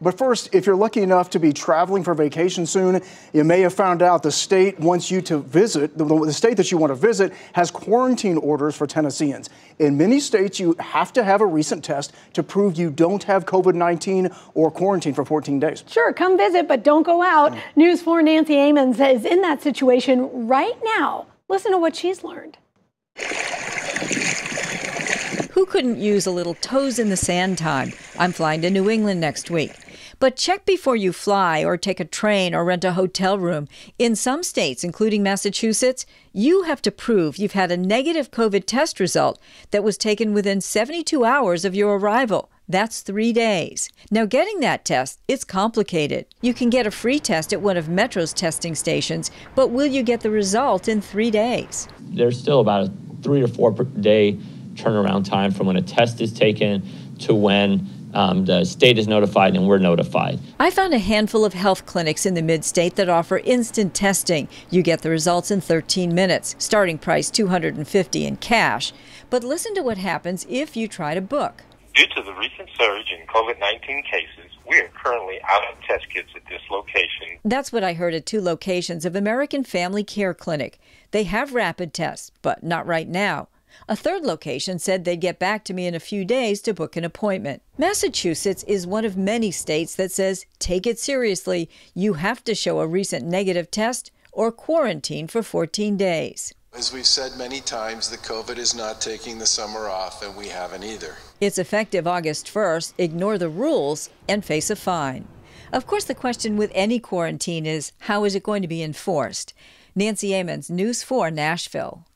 But first, if you're lucky enough to be traveling for vacation soon, you may have found out the state wants you to visit, the, state that you want to visit has quarantine orders for Tennesseans. In many states, you have to have a recent test to prove you don't have COVID 19 or quarantine for 14 days. Sure, come visit, but don't go out. Mm. News 4 Nancy Amons is in that situation right now. Listen to what she's learned. Who couldn't use a little toes in the sand time? I'm flying to New England next week. But check before you fly or take a train or rent a hotel room. In some states, including Massachusetts, you have to prove you've had a negative COVID test result that was taken within 72 hours of your arrival. That's three days. Now, getting that test, it's complicated. You can get a free test at one of Metro's testing stations, but will you get the result in three days? There's still about a three or four day turnaround time from when a test is taken to when um, the state is notified and we're notified. I found a handful of health clinics in the mid state that offer instant testing. You get the results in 13 minutes, starting price 250 in cash. But listen to what happens if you try to book. Due to the recent surge in COVID 19 cases, we are currently out of test kits at this location. That's what I heard at two locations of American Family Care Clinic. They have rapid tests, but not right now. A third location said they'd get back to me in a few days to book an appointment. Massachusetts is one of many states that says take it seriously. You have to show a recent negative test or quarantine for 14 days. As we've said many times, the COVID is not taking the summer off, and we haven't either. It's effective August 1st. Ignore the rules and face a fine. Of course, the question with any quarantine is how is it going to be enforced? Nancy Amons, News 4, Nashville.